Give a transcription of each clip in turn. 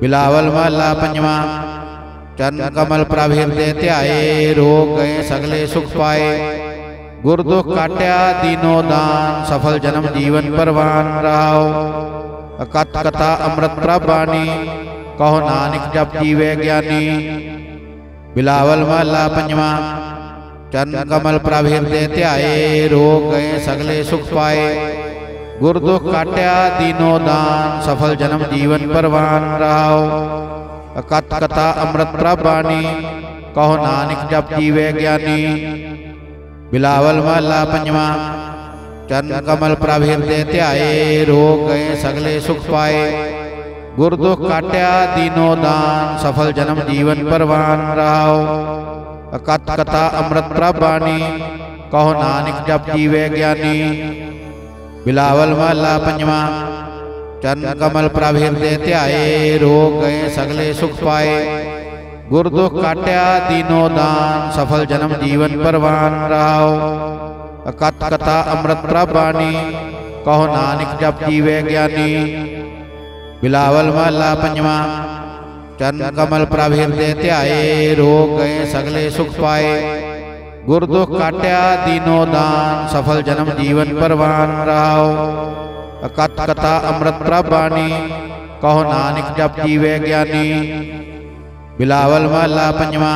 बिलावल महला पंजवा। चरण कमल प्रभिर दे त्याए रोग गए, सगले सुख पाए। गुरु दुख काट्या, दीनो दान, सफल जन्म जीवन परवान रहाओ। अकथ कथा अमृत प्रभाणी कहो नानक जब जीवे ज्ञानी। बिलावल महला पंजवा। चरण कमल प्रभिर दे त्याए रोग गए, सगले सुख पाए। गुरु दुख काट्या, दीनो दान, सफल जन्म जीवन परवान रहाओ। अकथ कथा अमृत प्रभानी, कहो नानक जप जीवे ज्ञानी। बिलावल महला पंजवा, चरण कमल प्रभिरदे त्याए रोग गए सगले सुख पाए। गुरु दुख काट्या, दीनो दान, सफल जन्म जीवन परवान रहाओ। अकथ कथा अमृत प्रभानी, कहो नानक जप जीवे ज्ञानी। बिलावल महला पंजवा। चरण कमल प्रभिर देते रो गए, सगले सुख पाए। गुरु दुख काट्या, दीनो दान, सफल जन्म जीवन परवान रहा अकथ कथा अमृत प्रभानी, कहो नानक जब जीवे ज्ञानी। बिलावल महला पंजवा। चरण कमल प्रभिर देते रो गए, सगले सुख पाए। गुरुदुख तो काट्या, दीनो दान, सफल जन्म जीवन परवान राव अकथ कथा अमृत प्रभानी, कहो नानक जप जीवे ज्ञानी। बिलावल महला पंजवा,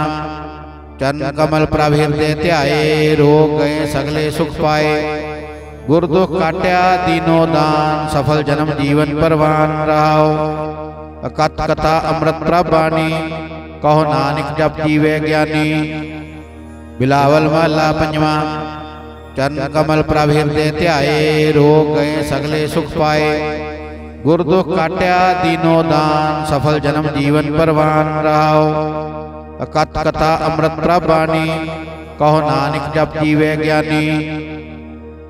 चरण कमल प्रभिर दे त्याए रोग गए सगले सुख पाए। गुरुदुख तो काट्या, दीनो दान, सफल जन्म जीवन परवान राव अकथ कथा अमृत प्रभानी, कहो नानक जप जीवे ज्ञानी। बिलावल महला पंजवा। चरण कमल प्रभिर दे त्याए रोग गए, सगले सुख पाए। गुरु दुख काट्या, दीनो दान, सफल जन्म जीवन परवान रहाओ। अकत कथा अमृत प्रभानी, कहो नानक जब जीवे ज्ञानी।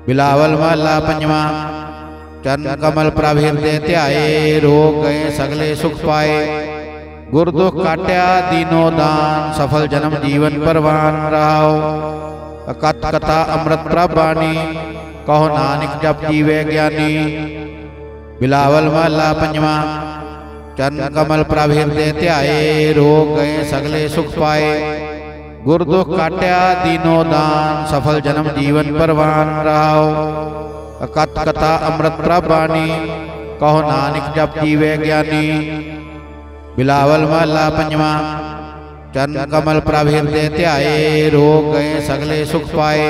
बिलावल महला पंजवा। चरण कमल प्रभिर दे त्याए रोग गए, सगले सुख पाए। गुरदुख तो काट्या, दीनो दान, सफल जन्म जीवन परवान राव अकथ कथा अमृत प्रभाणी कहो नानक जप जीवे ज्ञानी। बिलावल महला पंजवा चरण कमल प्रभिर देते आए रोग गए सगले सुख पाए। गुरदुख तो काट्या, दीनो दान, सफल जन्म जीवन परवान राव अकथ कथा अमृत प्रभाणी कहो नानक जप जीवे ज्ञानी। बिलावल महला पंजवा चरण कमल प्रभिर दे त्याए रोग गए, सगले सुख पाए।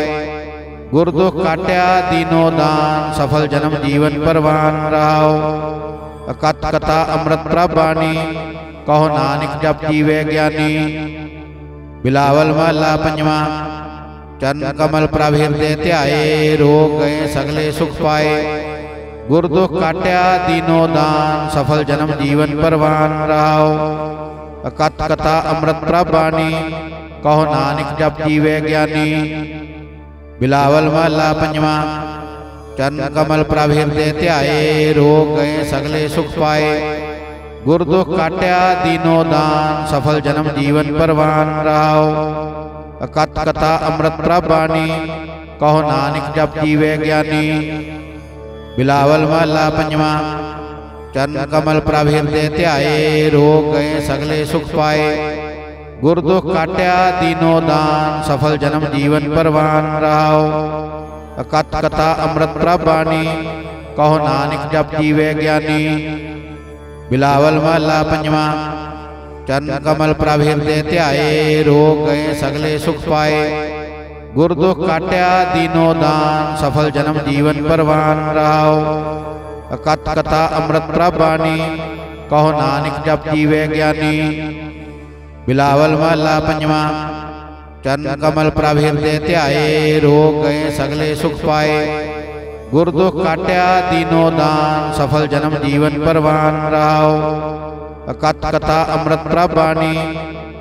गुर दुख काट्या, दीनो दान, सफल जन्म जीवन परवान रहो अकथ कथा अमृत प्रभानी, कहो नानक जब जीवे ज्ञानी। बिलावल महला पंजवा चरण कमल प्रभिर दे त्याए रोग गए, सगले सुख पाए। गुरुदुख काट्या, दीनो दान, सफल जन्म जीवन परवान राव अकथ कथा अमृत प्रभाणी कहो नानक जप जीवे ज्ञानी। बिलावल महला पंजवा चरण कमल प्रभिर दे त्याए रोग गए सगले सुख पाए। गुरुदुख काट्या, दीनो दान, सफल जन्म जीवन परवान राव अकथ कथा अमृत प्रभाणी कहो नानक जप जीवे ज्ञानी। बिलावल महला पंजवा। चरण कमल प्रभिर दे त्याए रोग गए, सगले सुख पाए। गुर दुख काट्या, दीनो दान, सफल जन्म जीवन परवान रहो अकथ कथा अमृत प्रभानी, कहो नानक जप जीवे ज्ञानी। बिलावल महला पंजवा। चरण कमल प्रभिर दे त्याए रोग गए, सगले सुख पाए। गुरदुख काट्या दीनो दान सफल जन्म जीवन परवान रहाओ। अकथ कथा अमृत प्रभानी कहो नानक जप जीवे ज्ञानी। बिलावल महला पंजवा चरण कमल प्रभिर दे त्याए रोग गए सगले सुख पाए। गुरदुख काट्या दीनो दान सफल जन्म जीवन परवान रहाओ। अकथ कथा अमृत प्रभानी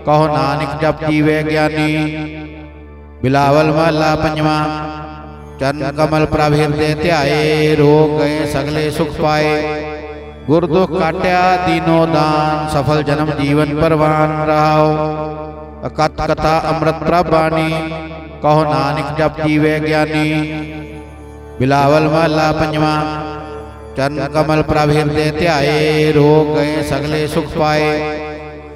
कहो नानक जप जीवे ज्ञानी। बिलावल महला पंजवा। चरण कमल प्रभिर दे आए रोग गए सगले सुख पाए। गुरु दुख काट्या दीनो दान सफल जन्म जीवन परवान रहाओ। अकथ कथा अमृत प्रभानी कहो नानक जप जीवे ज्ञानी। बिलावल महला पंजवा। चरण कमल प्रभिर दे त्याए रोग गए सगले सुख पाए।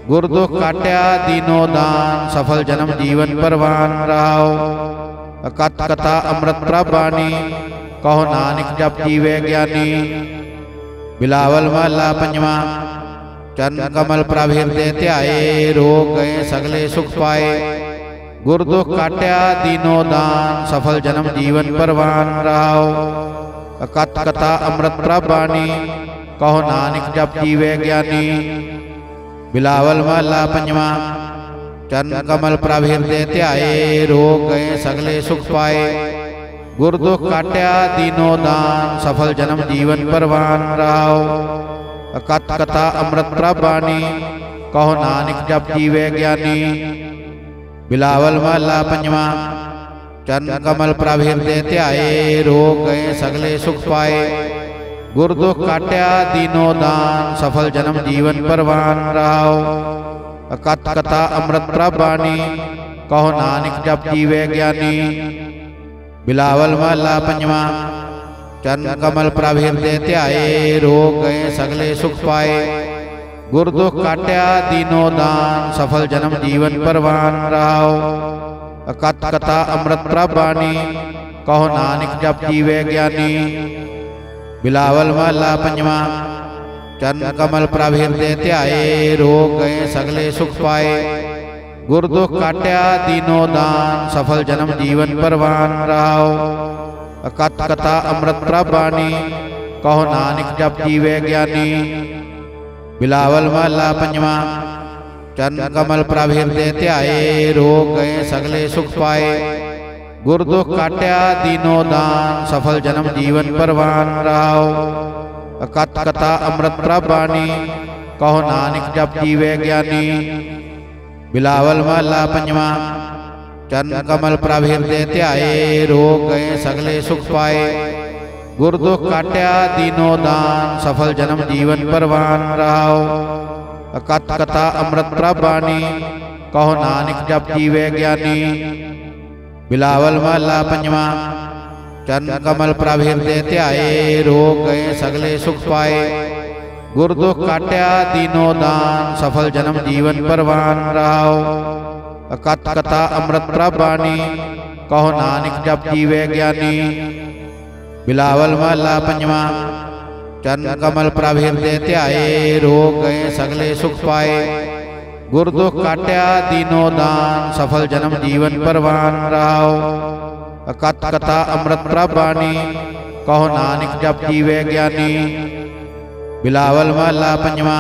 गुरुदुख काट्या दीनो दान सफल जन्म जीवन परवान रहाओ। अकथ कथा अमृत प्रभानी कहो नानक जप जीवे ज्ञानी। बिलावल महला पंजवा चरण कमल प्रभिर दे त्याए रोग गए सगले सुख पाए। गुरुदुख काट्या दीनो दान सफल जन्म जीवन परवान रहाओ। अकथ कथा अमृत प्रभानी कहो नानक जप जीवे ज्ञानी। बिलावल महला पंजवा। चरण कमल प्रभिर देते आए, रोग गए, सगले सुख पाए। गुर दुख काट्या, दीनो दान, सफल जन्म जीवन परवान राव अकथ कथा अमृत प्रभानी कहो नानक जब जीवे ज्ञानी। बिलावल महला पंजवा। चरण कमल प्रभिर दे आए, रोग गए, सगले सुख पाए। गुरदुख तो काट्या, दीनो दान, सफल जन्म जीवन परवान राव अकथ कथा अमृत प्रभानी, कहो नानक जप जीवे ज्ञानी। बिलावल महला पंजवा, चरण कमल प्रभिर दे त्याए रोग गए सगले सुख पाए। गुरदुख दुख तो काट्या, दीनो दान, सफल जन्म जीवन परवान राव अकथ कथा अमृत प्रभानी, कहो नानक जप जीवे ज्ञानी। बिलावल महला पंजवा। चरण कमल प्रभिर देते रो गए, सगले सुख पाए। गुरु काटिया काट्या, दीनो दान, सफल जन्म जीवन परवान रहा अकथ कथा अमृत प्रभानी, कहो नानक जब जीवे ज्ञानी। बिलावल महला पंजवा। चरण कमल प्रभिर दे आए रो गए, सगले सुख पाए। गुरुदुख तो काट्या दीनो दान, सफल जन्म जीवन परवान राव अकत कथा अमृत प्रभाणी कहो नानक जप जीवे ज्ञानी। बिलावल महला पंजवा, चरण कमल प्रभिर दे आए रोग गए सगले सुख पाए। गुरुदुख तो काट्या दीनो दान, सफल जन्म जीवन परवान राव अकत कथा अमृत प्रभाणी कहो नानक जप जीवे ज्ञानी। बिलावल माला पंजवा चरण कमल प्रभिर दे त्याए रोग गए, सगले सुख पाए। गुर दुख काट्या, दीनो दान, सफल जन्म जीवन परवान रहाओ। अकथ कथा अमृत प्रभानी, कहो नानक जप जीवे ज्ञानी। बिलावल माला पंजवा चरण कमल प्रभिर दे त्याए रोग गए, सगले सुख पाए। गुरुदुख काट्या, दीनो दान, सफल जन्म जीवन परवान राव अकथ कथा अमृत प्रभानी, कहो नानक जप जीवे ज्ञानी। बिलावल महला पंजवा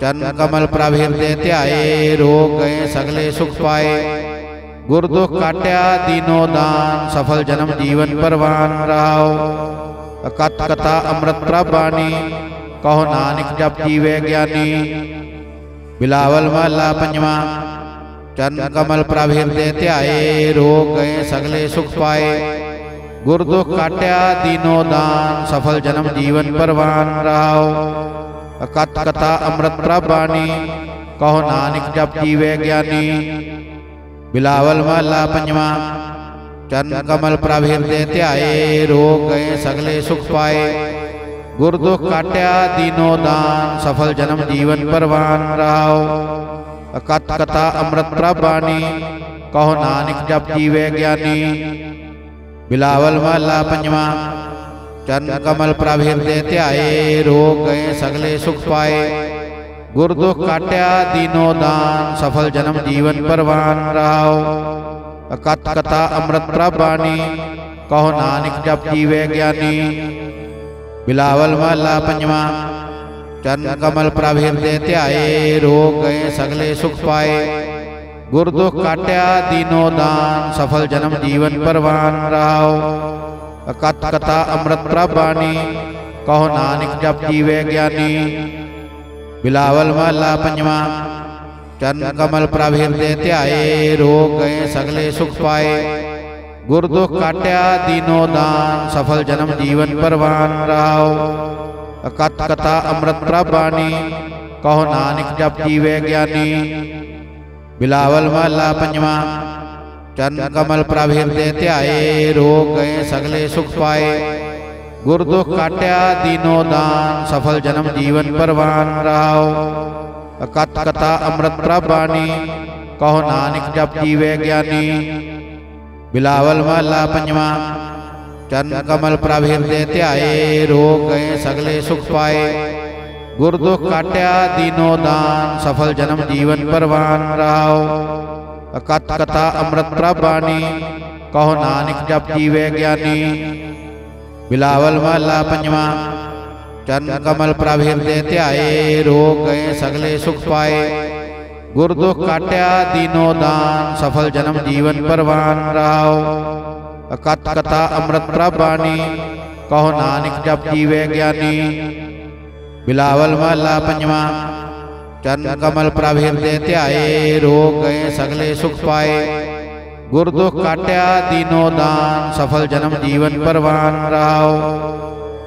चरण कमल प्रभेद ध्याए रोग गए सगले सुख पाए। गुरुदुख काट्या, दीनो दान, सफल जन्म जीवन परवान राव अकथ कथा अमृत प्रभानी, कहो नानक जप जीवे ज्ञानी। बिलावल वाला पंजवा चरण कमल प्रभिर दे त्याए रोग गए, सगले सुख पाए। गुर दुख काट्या, दीनो दान, सफल जन्म जीवन परवान रहो अकथ कथा अमृत प्रभानी, कहो नानक जप जीवे ज्ञानी। बिलावल महला पंजवा चरण कमल प्रभिर दे त्याए रोग गए, सगले सुख पाए। गुर दुख काट्या, दीनो दान, सफल जन्म जीवन परवान रहाओ। अकथ कथा अमृत प्रभानी, कहो नानक जप जीवे ज्ञानी। बिलावल महला पंजवा, चरण कमल प्रभिरदे त्याए रोग गए सगले सुख पाए। गुर दुख काट्या, दीनो दान, सफल जन्म जीवन परवान रहाओ। अकथ कथा अमृत प्रभानी, कहो नानक जप जीवे ज्ञानी। बिलावल महला पंजवा। चरण कमल प्रभिर दे त्याए रोग गए, सगले सुख पाए। गुरु दुख काट्या, दीनो दान, सफल जन्म जीवन परवान रहो अकथ कथा अमृत प्रभानी कहो नानक जप जीवे ज्ञानी। बिलावल महला पंजवा। चरण कमल प्रभिर दे त्याए रोग गए, सगले सुख पाए। गुरदुख काट्या दीनो दान सफल जन्म जीवन परवान रहा अकथ कथा अमृत प्रभानी कहो नानक जप जीवे ज्ञानी। बिलावल महला पंजवा चरण कमल प्रभिरदे त्याए रोग गए सगले सुख पाए। गुरदुख काट्या दीनो दान सफल जन्म जीवन परवान रहा अकथ कथा अमृत प्रभानी कहो नानक जप जीवे ज्ञानी। बिलावल महला पंजवा। चरण कमल प्रभिर देते आए, रोग गए, सगले सुख पाए। गुरु दुख काट्या, दीनो दान, सफल जन्म जीवन परवान रहा अकथ कथा अमृत प्रभानी कहो नानक जब जीवे ज्ञानी। बिलावल महला पंजवा। चरण कमल प्रभिर दे त्याए रोग गए, सगले सुख पाए। गुरदुख तो काट्या, दीनो दान, सफल जन्म जीवन परवान राव अकथ कथा अमृत प्रभानी, कहो नानक जप जीवे ज्ञानी। बिलावल महला पंजवा, चरण कमल प्रभिर दे त्याए रोग गए सगले सुख पाए। गुरदुख तो काट्या, दीनो दान, सफल जन्म जीवन परवान राव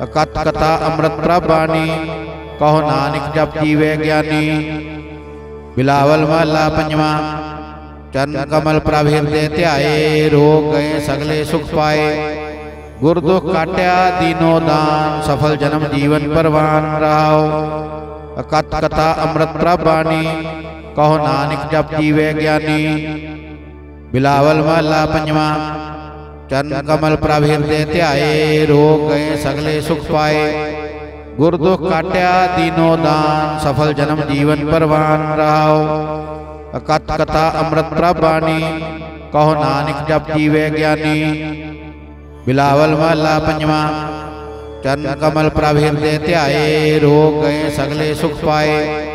अकथ कथा अमृत प्रभानी, कहो नानक जप जीवे ज्ञानी। बिलावल महला पंजवा। चरण कमल प्रभिर दे आए, रोग गए, सगले सुख पाए। गुर काट्या, दीनो दान, सफल जन्म जीवन परवान रहा अकथ कथा अमृत प्रभानी कहो नानक जब जीवे ज्ञानी। बिलावल महला पंजवा। चरण कमल प्रभिर दे आए, रोग गए, सगले सुख पाए। गुरदुख दुख तो काट्या, दीनो दान, सफल जन्म जीवन परवान राव अकथ कथा अमृत प्रभाणी कहो नानक जप जीवे ज्ञानी। बिलावल महला पंजवा, चरण कमल प्रभिर देते रोग गए सगले सुख पाए।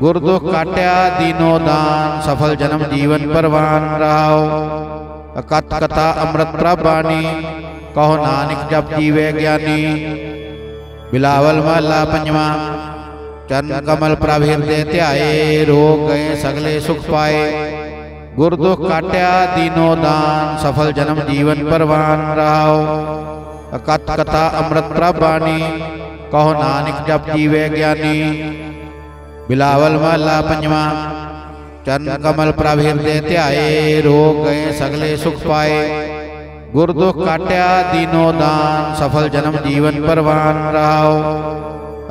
गुरदुख तो काट्या, दीनो दान, सफल जन्म जीवन परवान राव अकथ कथा अमृत प्रभाणी कहो नानक जप जीवे ज्ञानी। बिलावल महला पंजवा चरण कमल प्रभिर दे त्याए रोग गए, सगले सुख पाए। गुर दुख काट्या, दीनो दान, सफल जन्म जीवन परवान रहो अकथ कथा अमृत प्रभानी, कहो नानक जप जीवे ज्ञानी। बिलावल महला पंजवा चरण कमल प्रभिर दे त्याए रोग गए, सगले सुख पाए। गुरुदुख काट्या, दीनो दान, सफल जन्म जीवन परवान रहो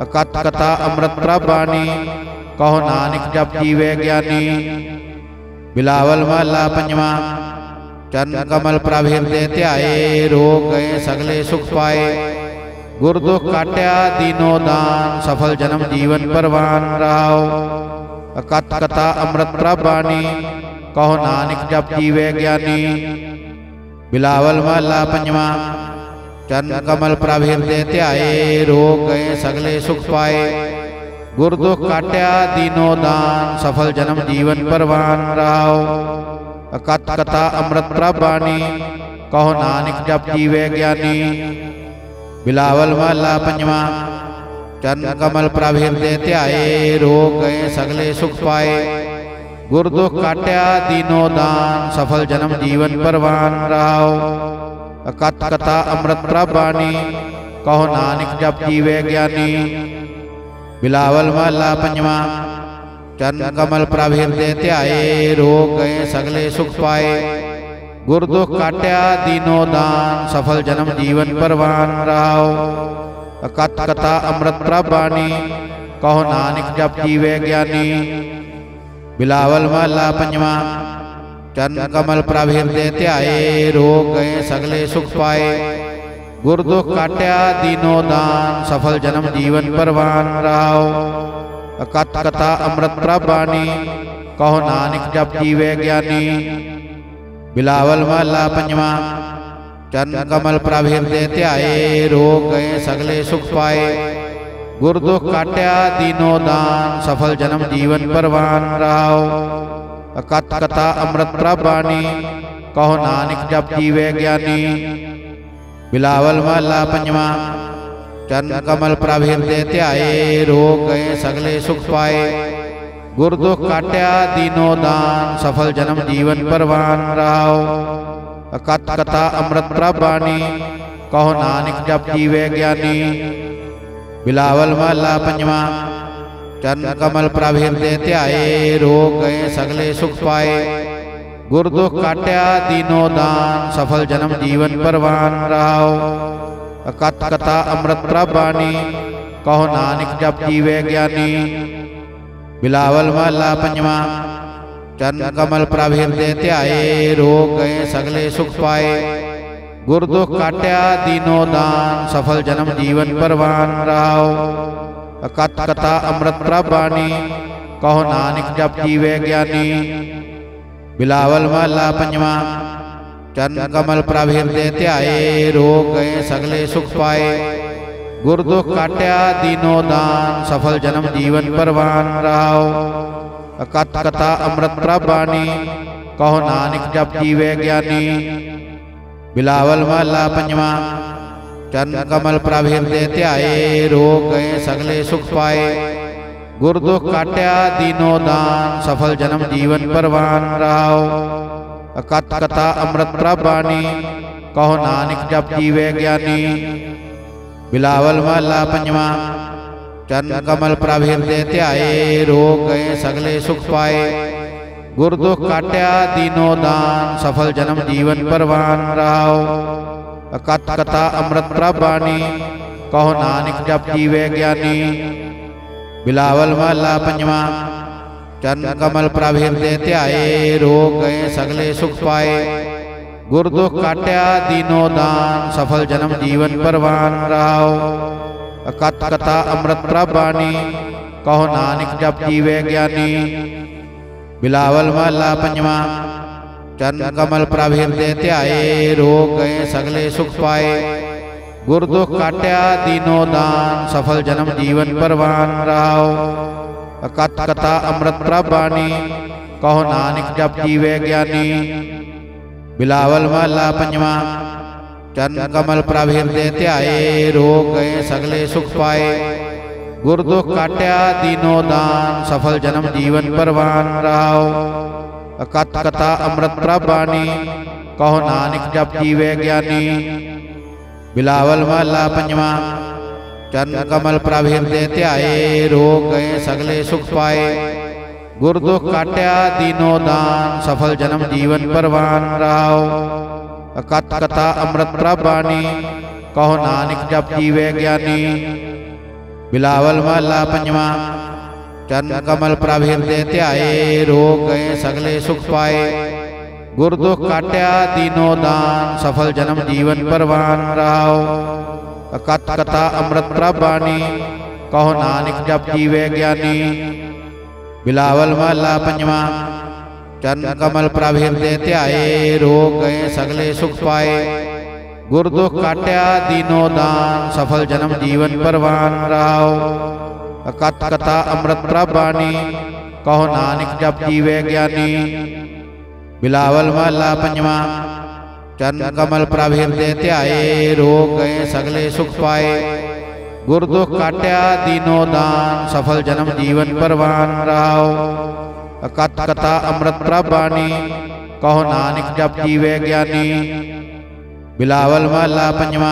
अकथ कथा अमृत प्रभानी, कहो नानक जप जीवे ज्ञानी। बिलावल महला पंजवा चरण कमल प्रभिर देते आए रोग गए सगले सुख पाए। गुरुदुख काट्या, दीनो दान, सफल जन्म जीवन परवान रहो अकथ कथा अमृत प्रभानी, कहो नानक जप जीवे ज्ञानी। बिलावल महला पंजवा। चरण कमल प्रभिर दे त्याए रोग गए, सगले सुख पाए। गुरु दुख काट्या, दीनो दान, सफल जन्म जीवन परवान राव अकथ कथा अमृत प्रभानी, कहो नानक जप जीवे ज्ञानी। बिलावल महला पंजवा। चरण कमल प्रभिर दे त्याए रोग गए, सगले सुख पाए। गुरु दुख काट्या दीनो दान सफल जन्म जीवन परवान रहाओ। अकथ कथा अमृत प्रभानी कहो नानक जप जीवे ज्ञानी। बिलावल महला पंजवा, चरण कमल प्रभिरदे त्याए रोग गए सगले सुख पाए। गुर दुख काट्या दीनो दान सफल जन्म जीवन परवान रहाओ। अकथ कथा अमृत प्रभानी कहो नानक जप जीवे ज्ञानी। बिलावल महला पंजवा। चरण कमल प्रभिर दे त्याए रोग गए सगले सुख पाए। गुर दुख काट्या दीनो दान सफल जन्म जीवन परवान रहो अकथ कथा अमृत प्रभानी। कहो नानक जब जीवे ज्ञानी। बिलावल महला पंजवा। चरण कमल प्रभिर दे त्याए रोग गए सगले सुख पाए। गुरुदुख काट्या, दीनो दान, सफल जन्म जीवन परवान रहाओ। अकथ कथा अमृत प्रभानी, कहो नानक जप जीवे ज्ञानी। बिलावल महला पंजवा, चरण कमल प्रभिरदे त्याए रोग गए सगले सुख पाए। गुरुदुख काट्या, दीनो दान, सफल जन्म जीवन परवान रहाओ। अकथ कथा अमृत प्रभानी, कहो नानक जप जीवे ज्ञानी। बिलावल महला पंजवा। चरण कमल प्रभिर देते रो गए, सगले सुख पाए। गुरु दुख काट्या, दीनो दान, सफल जन्म जीवन परवान रहाओ। अकथ कथा अमृत प्रभानी कहो नानक जब जीवे ज्ञानी। बिलावल महला पंजवा। चरण कमल प्रभिर देते रो गए, सगले सुख पाए। गुरदुख तो तो काट्या दीनो दान सफल जन्म जीवन परवान राव अकथ कथा अमृत प्रभानी कहो नानक जप जीवे ज्ञानी। बिलावल महला पंजवा चरण कमल प्रभिर हृदय त्याए रोग गए सगले सुख पाए। गुरदुख तो काट्या दीनो दान सफल जन्म जीवन परवान राव अकथ कथा अमृत प्रभानी कहो नानक जप जीवे ज्ञानी। बिलावल महला पंजवा। चरण कमल प्रभिर दे त्याए रो गए, सगले सुख पाए। गुर काट्या, दीनो दान, सफल जन्म जीवन परवान रहाओ। अकथ कथा अमृत प्रभानी, कहो नानक जब जीवे ज्ञानी। बिलावल महला पंजवा। चरण कमल प्रभिर दे आए रो गए, सगले सुख पाए। गुरुदुख तो तो काट्या दीनो दान सफल जन्म जीवन परवान राव अकथ कथा अमृत प्रभानी कहो नानक जप जीवे ज्ञानी। बिलावल महला पंजवा चरण कमल प्रभेद ध्याए रोग गए सगले सुख पाए। गुरदुख तो काट्या दीनो दान सफल जन्म जीवन परवान राव अकथ कथा अमृत प्रभानी कहो नानक जप जीवे ज्ञानी। बिलावल महला पंजवा चरण कमल प्रभिर दे त्याए रोग गए, सगले सुख पाए। गुरु दुख काट्या, दीनो दान, सफल जन्म जीवन परवान रहो अकथ कथा अमृत प्रभानी, कहो नानक जप जीवे ज्ञानी। बिलावल वाला पंजवा चरण कमल प्रभिर दे त्याए रोग गए, सगले सुख पाए। गुरुदुख काट्या दीनो दान, सफल जन्म जीवन परवान रहो अकथ कथा अमृत प्रभानी, कहो नानक जप जीवे ज्ञानी। बिलावल महला पंजवा, चरण कमल प्रभिर देते आए रोग गए सगले सुख पाए। गुरुदुख काट्या दीनो दान, सफल जन्म जीवन परवान रहो अकथ कथा अमृत प्रभानी, कहो नानक जप जीवे ज्ञानी। बिलावल महला पंजवा चरण कमल प्रभिर दे त्याए रोग गए, सगले सुख पाए। गुर दुख काट्या, दीनो दान, सफल जन्म जीवन परवान रहो अकत कथा अमृत प्रभानी कहो नानक जप जीवे ज्ञानी। बिलावल महला पंजवा चरण कमल प्रभिर दे त्याए रोग गए, सगले सुख पाए। गुरदुख काट्या दीनो दान सफल जन्म जीवन परवान राव अकथ कथा अमृत प्रभानी कहो नानक जब जीवे ज्ञानी। बिलावल महला पंजवा चरण कमल प्रभिर दे त्याए रोग गए सगले सुख पाए। गुरदुख काट्या दीनो दान सफल जन्म जीवन परवान राव अकथ कथा अमृत प्रभानी कहो नानक जप जीवे ज्ञानी। बिलावल महला पंजवा।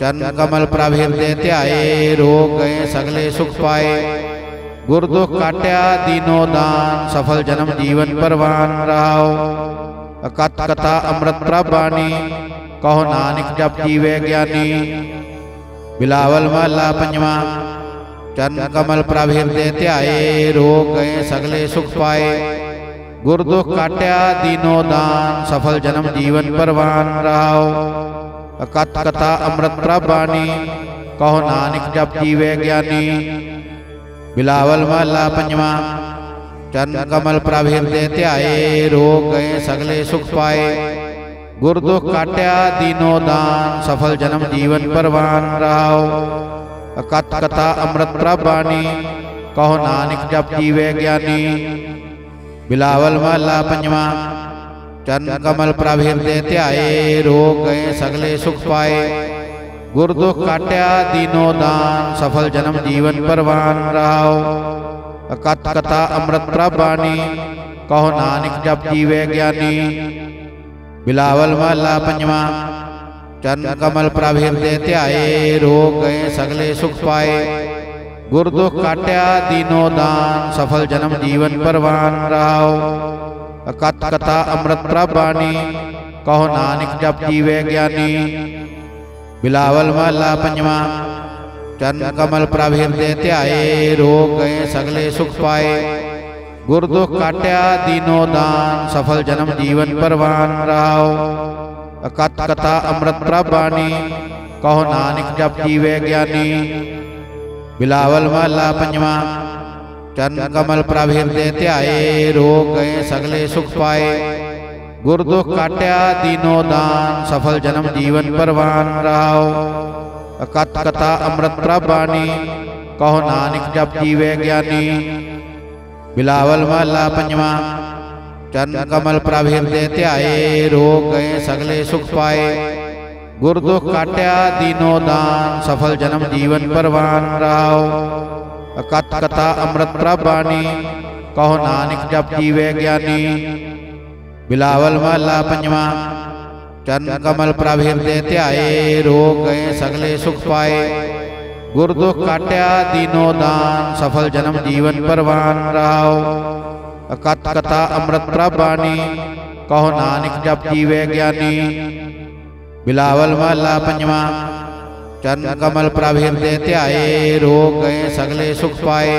चरण कमल प्रभिर दे त्याए रोग गए, सगले सुख पाए। गुरु दुख काट्या, दीनो दान, सफल जन्म जीवन परवान रहा अकथ कथा अमृत प्रभानी कहो नानक जप जीवे ज्ञानी। बिलावल महला पंजवा। चरण कमल प्रभिर दे त्याए रोग गए, सगले सुख पाए। गुरदुख काट्या, दीनो दान, सफल जन्म जीवन परवान रहाओ। अकथ कथा अमृत प्रभानी, कहो नानक जप जीवे ज्ञानी। बिलावल महला पंजवा, चरण कमल प्रभिरदे त्याए रोग गए सगले सुख पाए। गुरदुख काट्या, दीनो दान, सफल जन्म जीवन परवान रहाओ। अकथ कथा अमृत प्रभानी, कहो नानक जब जीवे ज्ञानी। बिलावल महला पंजवा। चरण कमल प्रभिर दे आए रो गए, सगले सुख पाए। गुर काट्या, दीनो दान, सफल जन्म जीवन परवान रहाओ। अकथ कथा अमृत प्रभानी कहो नानक जब जीवे ज्ञानी। बिलावल महला पंजवा। चरण कमल प्रभिर दे आए रो गए, सगले सुख पाए। गुरुदुख तो काट्या, दीनो दान, सफल जन्म जीवन परवान राव अकथ कथा अमृत प्रभानी कहो नानक जप जीवे ज्ञानी। बिलावल महला पंजवा, चरण कमल प्रभ हृदय त्याए रोग गए सगले सुख पाए। गुरुदुख तो काट्या, दीनो दान, सफल जन्म जीवन परवान राव अकथ कथा अमृत प्रभानी कहो नानक जप जीवे ज्ञानी। बिलावल महला पंजवा। चरण कमल प्रभिर देते रो गए, सगले सुख पाए। गुरु दुख काट्या, दीनो दान, सफल जन्म जीवन परवान रहा अकथ कथा अमृत प्रभानी, कहो नानक जब जीवे ज्ञानी। बिलावल महला पंजवा। चरण कमल प्रभिर दे आए रो गए, सगले सुख पाए। गुरुदुख तो काट्या, दीनो दान, सफल जन्म जीवन परवान राव अकथ कथा अमृत प्रभानी, कहो नानक जप जीवे ज्ञानी। बिलावल महला पंजवा, चरण कमल प्रभिर देते आए रोग गए सगले सुख पाए। गुरुदुख तो काट्या, दीनो दान, सफल जन्म जीवन परवान राव अकथ कथा अमृत प्रभानी, कहो नानक जप जीवे ज्ञानी। बिलावल महला पंजवा चरण कमल प्रभिर दे त्याए रोग गए, सगले सुख पाए।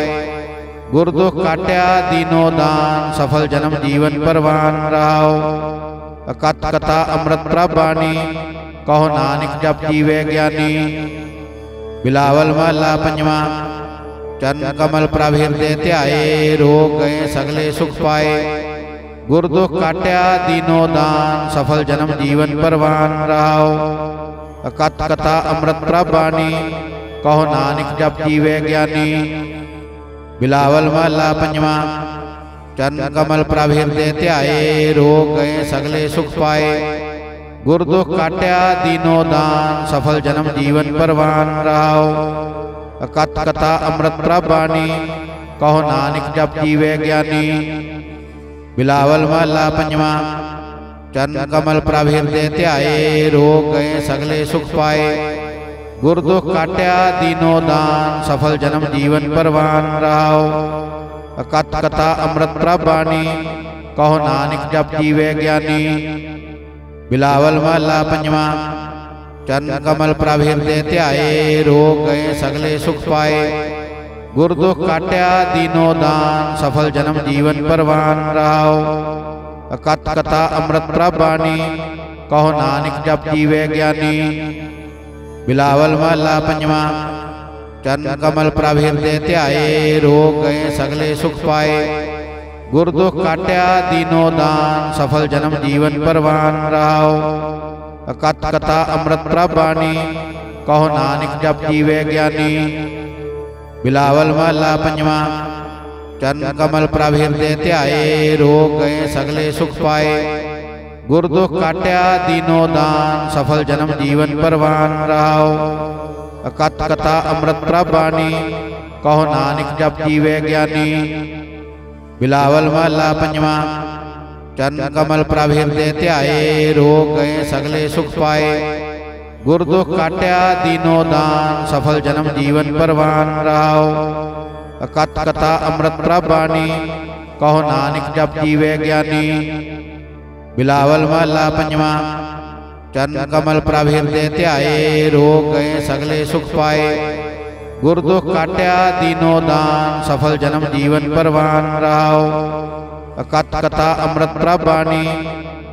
गुर दुख काट्या, दीनो दान, सफल जन्म जीवन परवान रहो अकथ कथा अमृत प्रभानी, कहो नानक जप जीवे ज्ञानी। बिलावल महला पंजवा चरण कमल प्रभिर दे त्याए रोग गए, सगले सुख पाए। गुरुदुख काट्या दीनो दान सफल जन्म जीवन परवान रहो अकत कथा अमृत प्रभाणी कहो नानक जप जीवे ज्ञानी। बिलावल महला पंजवा चरण कमल प्रभिर देते आए रोग गए सगले सुख पाए। गुरुदुख काट्या दीनो दान सफल जन्म जीवन परवान रहो अकथ कथा अमृत प्रभाणी कहो नानक जप जीवे ज्ञानी। बिलावल वाला पंजवा चरण कमल प्रभिर दे त्याए रोग गए, सगले सुख पाए। गुर दुख काट्या, दीनो दान, सफल जन्म जीवन परवान रहो अकथ कथा अमृत प्रभानी, कहो नानक जप जीवे ज्ञानी। बिलावल वाला पंजवा चरण कमल प्रभिर दे त्याए रोग गए, सगले सुख पाए। गुरुदुख काट्या, दीनो दान, सफल जन्म जीवन परवान रहाओ। अकथ कथा अमृत प्रभानी, कहो नानक जप जीवे ज्ञानी। बिलावल महला पंजवा, चरण कमल प्रभिर दे त्याए रोग गए सगले सुख पाए। गुरुदुख काट्या, दीनो दान, सफल जन्म जीवन परवान रहाओ। अकथ कथा अमृत प्रभानी, कहो नानक जप जीवे ज्ञानी। बिलावल महला पंजवा। चरण कमल प्रभिर दे त्याए रोग गए, सगले सुख पाए। गुरु दुख काट्या, दीनो दान, सफल जन्म जीवन परवान रहाओ। अकत कथा अमृत प्रभानी कहो नानक जप जीवे ज्ञानी। बिलावल महला पंजवा। चरण कमल प्रभिर त्याए आए, रोग गए, सगले सुख पाए। गुरदुख काट्या दीनो दान सफल जन्म जीवन परवान रहाओ। अकथ कथा अमृत प्रभानी कहो नानक जब जीवे ज्ञानी। बिलावल महला पंजवा चरण कमल प्रभिर दे त्याए रोग गए सगले सुख पाए। गुरदुख काट्या दीनो दान सफल जन्म जीवन परवान रहाओ। अकथ कथा अमृत प्रभानी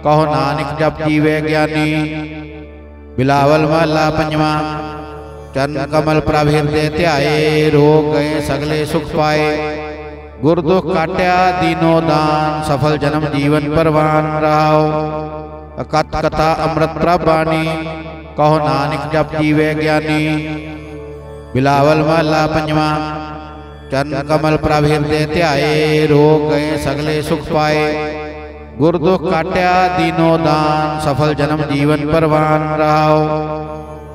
कहो नानक जब जीवे ज्ञानी। बिलावल महला पंजवा। चरण कमल प्रभिर दे त्याए रो गए सगले सुख पाए। गुरु काटिया काट्या, दीनो दान, सफल जन्म जीवन परवान रहाओ। अकथ कथा अमृत प्रभानी कहो नानक जब जीवे ज्ञानी। बिलावल महला पंजवा। चरण कमल प्रभिर दे त्याए रो गए सगले सुख पाए। गुरु दुख काट्या, दीनो दान, सफल जन्म जीवन परवान राव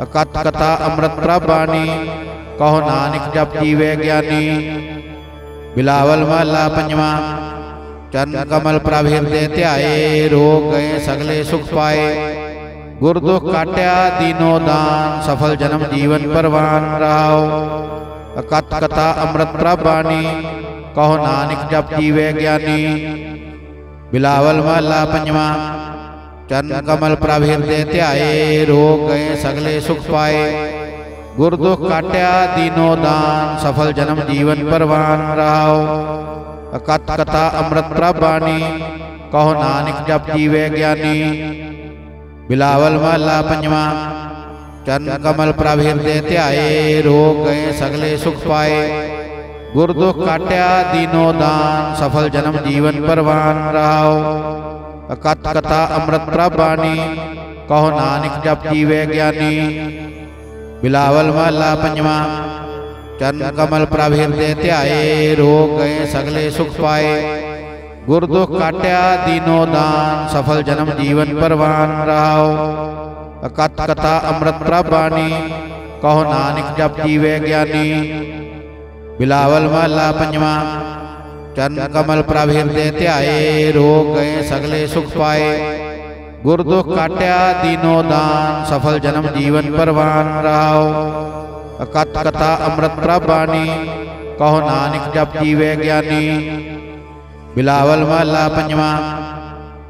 अकथ कथा अमृत प्रभाणी कहो नानक जप जीवे ज्ञानी। बिलावल महला पंजवा, चरण कमल प्रभिर दे त्याए रोग गए सगले सुख पाए। गुरु दुख काट्या, दीनो दान, सफल जन्म जीवन परवान राव अकथ कथा अमृत प्रभानी, कहो नानक जप जीवे ज्ञानी। बिलावल महला पंजवा। चरण कमल प्रभिर देते रो गए, सगले सुख पाए। गुर काट्या, दीनो दान, सफल जन्म जीवन परवान रहा अकथ कथा अमृत प्रभानी कहो नानक जब जीवे ज्ञानी। बिलावल महला पंजवा। चरण कमल प्रभिर देते रो गए, सगले सुख पाए। गुरु तो काट्या, दीनो दान, सफल जन्म जीवन परवान रहो अकथ कथा अमृत प्रभानी, कहो नानक जप जीवे ज्ञानी। बिलावल महला पंजवा, चरण कमल प्रभिर देते आए रोग गए सगले सुख पाए। गुरु तो काट्या, दीनो दान, सफल जन्म जीवन परवान रहो अकथ कथा अमृत प्रभानी, कहो नानक जप जीवे ज्ञानी। बिलावल महला पंजवा। चरण कमल प्रभिर दे त्याए रोग गए, सगले सुख पाए। गुर दुख काट्या, दीनो दान, सफल जन्म जीवन परवान राव अकत कथा अमृत प्रभानी, कहो नानक जप जीवे ज्ञानी। बिलावल महला पंजवा।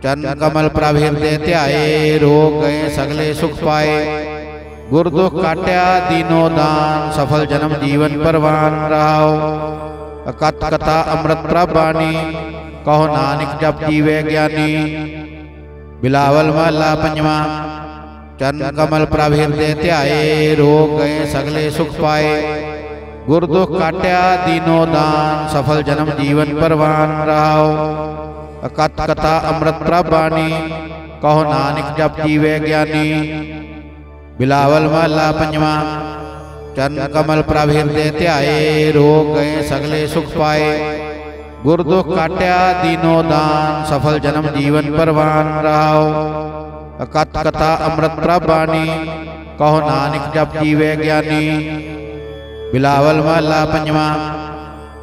चरण कमल प्रभिर दे त्याए रोग गए, सगले सुख पाए। गुरुदुख काट्या दीनो दान सफल जन्म जीवन परवान राव अकथ कथा अमृत प्रभाणी कहो नानक जप जीवे ज्ञानी। बिलावल महला पंजवा चरण कमल प्रभिर दे त्याए रोग गए सगले सुख पाए। गुरुदुख काट्या दीनो दान सफल जन्म जीवन परवान राव अकथ कथा अमृत प्रभाणी कहो नानक जप जीवे ज्ञानी। बिलावल वाला पंजवा चरण कमल प्रभिर दे त्याए रोग गए, सगले सुख पाए। गुरु दुख काट्या, दीनो दान, सफल जन्म जीवन परवान रहो अकथ कथा अमृत प्रभानी, कहो नानक जप जीवे ज्ञानी। बिलावल वाला पंजवा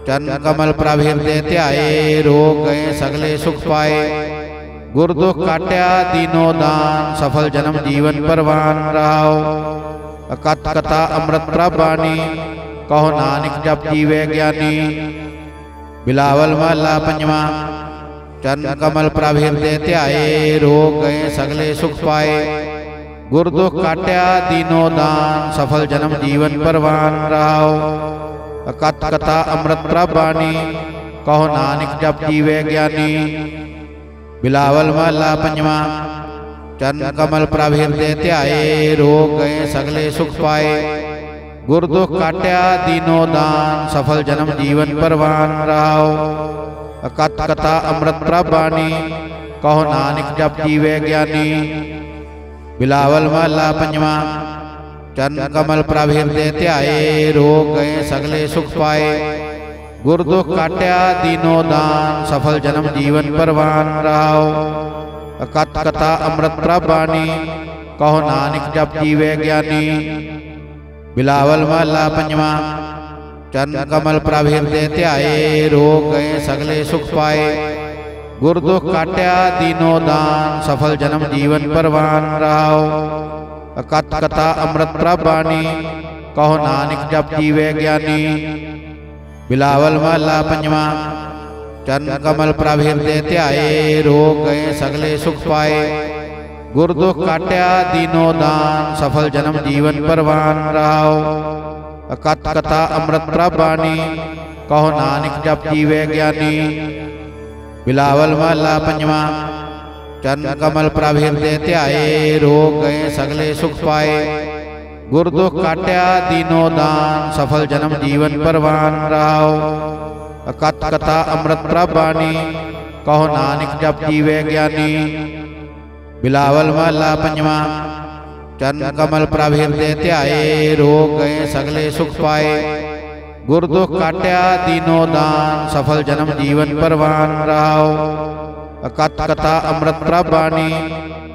चरण कमल प्रभिर दे त्याए रोग गए, सगले सुख पाए। गुरदुख काट्या दान सफल जन्म जीवन परवान रहाओ। अकथ कथा अमृत प्रभानी कहो नानक जब जीवे ज्ञानी। बिलावल महला पंजवा। चरण कमल प्रभिरदे त्याए रोग गए सगले सुख पाए गुर दुख काट्या दीनो दान सफल जन्म जीवन परवान रहाओ। अकथ कथा अमृत प्रभानी कहो नानक जप जीवे ज्ञानी। बिलावल महला पंजवा। चरण कमल प्रभिर दे त्याए रोग गए, सगले सुख पाए। गुरु दुख काट्या, दीनो दान, सफल जन्म जीवन परवान रहो अकथ कथा अमृत प्रभानी कहो नानक जप जीवे ज्ञानी। बिलावल महला पंजवा। चरण कमल प्रभिर दे आए, रोग गए, सगले सुख पाए। गुरु दुख काट्या, दीनो दान, सफल जन्म जीवन परवान रहाओ। अकथ कथा अमृत प्रभानी, कहो नानक जब जीवे ज्ञानी। बिलावल महला पंजवा, चरण कमल प्रभिर दे त्याए रोग गए सगले सुख पाए। गुरदुख काट्या, दीनो दान, सफल जन्म जीवन परवान रहाओ। अकथ कथा अमृत प्रभानी, कहो नानक जप जीवे ज्ञानी। बिलावल महला पंजवा। चरण कमल प्रभिर दे आए रो गए, सगले सुख पाए। गुर काट्या, दीनो दान, सफल जन्म जीवन परवान रहा अकथ कथा अमृत प्रभानी, कहो नानक जब जीवे ज्ञानी। बिलावल महला पंजवा। चरण कमल प्रभिर दे त्याए रो गए, सगले सुख पाए। गुरुदुख तो काट्या, दीनो दान, सफल जन्म जीवन परवान राव अकथ कथा अमृत प्रभानी, कहो नानक जप जीवे ज्ञानी। बिलावल महला पंजवा, चरण कमल प्रभिर दे त्याए रोग गए सगले सुख पाए। गुरुदुख तो काट्या, दीनो दान, सफल जन्म जीवन परवान राव अकथ कथा अमृत प्रभानी,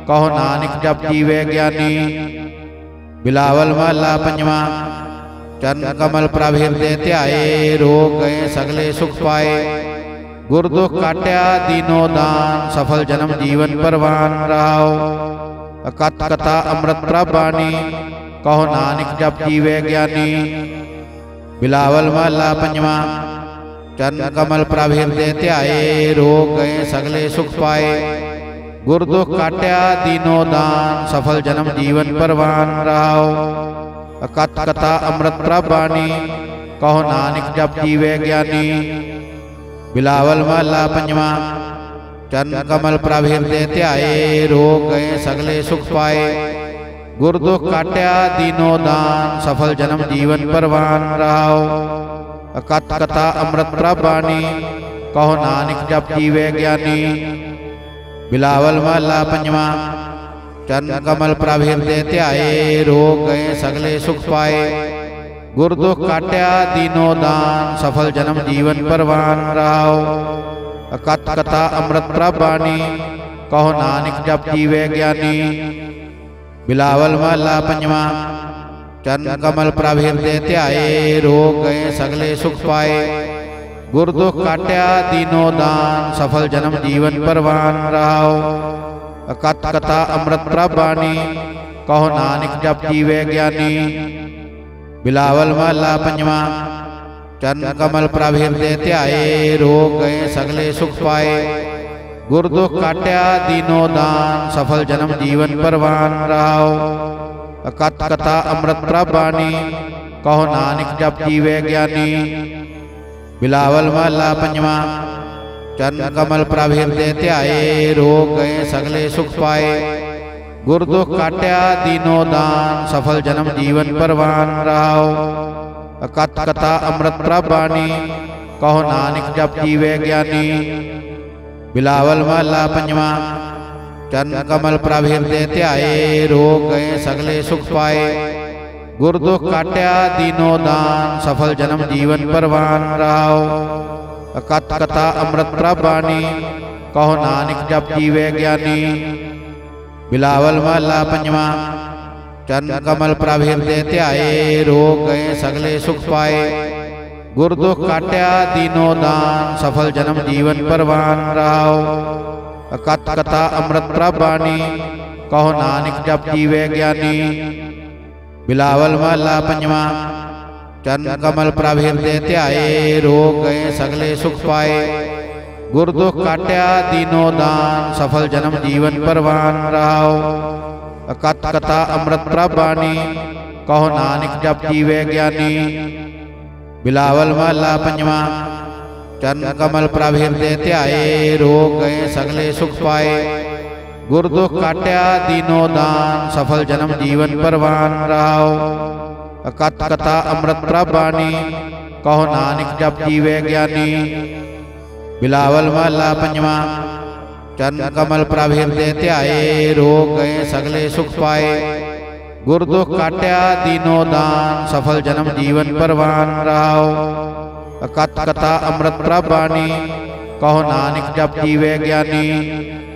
कहो नानक जप जीवे ज्ञानी। बिलावल महला पंजवा। चरण कमल प्रभिर दे त्याए रोग गए, सगले सुख पाए। गुर काट्या, दीनो दान, सफल जन्म जीवन परवान रहाओ। अकथ कथा अमृत प्रभानी, कहो नानक जब जीवे ज्ञानी। बिलावल महला पंजवा। चरण कमल प्रभिर दे आए, रोग गए, सगले सुख पाए। गुरु तो दुख तो काट्या दीनो दान सफल जन्म जीवन परवान रहो अकथ कथा अमृत प्रभानी कहो नानक जप जीवे ज्ञानी। बिलावल महला पंजवा चरण कमल प्रभिर देते आए रोग गए सगले सुख पाए। गुरु तो दुख काट्या दीनो दान सफल जन्म जीवन परवान रहो अकथ कथा अमृत प्रभानी कहो नानक जप जीवे ज्ञानी। बिलावल महला पंजवा। चरण कमल प्रभिर दे त्याए रोग गए, सगले सुख पाए। गुर दुख काट्या, दीनो दान, सफल जन्म जीवन परवान राव अकथ कथा अमृत प्रभानी, कहो नानक जप जीवे ज्ञानी। बिलावल वाला पंजवा। चरण कमल प्रभिर दे त्याए रोग गए, सगले सुख पाए। गुरुदुख काट्या दीनो दान, सफल जन्म जीवन परवान रहाओ। अकथ कथा अमृत प्रभाणी कहो नानक जप जीवे ज्ञानी। बिलावल महला पंजवा, चरण कमल प्रभिर दे त्याए रोग गए सगले सुख पाए। गुरुदुख काट्या दीनो दान, सफल जन्म जीवन परवान रहाओ। अकथ कथा अमृत प्रभाणी कहो नानक जप जीवे ज्ञानी। बिलावल वाला पंजवा। चरण कमल प्रभिर दे त्याए रोग गए, सगले सुख पाए। गुरु दुख काट्या, दीनो दान, सफल जन्म जीवन परवान रहो अकथ कथा अमृत प्रभाणी कहो नानक जप जीवे ज्ञानी। बिलावल वाला पंजवा। चरण कमल प्रभिर दे त्याए रोग गए, सगले सुख पाए। गुरु दुख काट्या दीनो दान सफल जन्म जीवन परवान राव अकथ कथा अमृत प्रभानी कहो नानक जप जीवे ज्ञानी। बिलावल महला पंजवा चरण कमल प्रभिर दे त्याए रोग गए सगले सुख पाए। गुर दुख काट्या दीनो दान सफल जन्म जीवन परवान राव अकथ कथा अमृत प्रभानी कहो नानक जप जीवे ज्ञानी। बिलावल महला पंजवा। चरण कमल प्रभिर दे आए रोग गए सगले सुख पाए। गुरु दुख काट्या दीनो दान सफल जन्म जीवन परवान रहाओ। अकथ कथा अमृत प्रभानी। कहो नानक जब जीवे ज्ञानी। बिलावल महला पंजवा। चरण कमल प्रभिर दे आए रोग गए सगले सुख पाए। गुर काटिया काट्या, दीनो दान, सफल जन्म जीवन परवान रहाओ। अकथ कथा अमृत प्रभानी, कहो नानक जब जीवे ज्ञानी। बिलावल महला पंजवा, चरण कमल प्रभिर दे त्याए रोग गए सगले सुख पाए। गुर दुख काट्या, दीनो दान, सफल जन्म जीवन परवान रहाओ। अकथ कथा अमृत प्रभानी, कहो नानक जब जीवे ज्ञानी।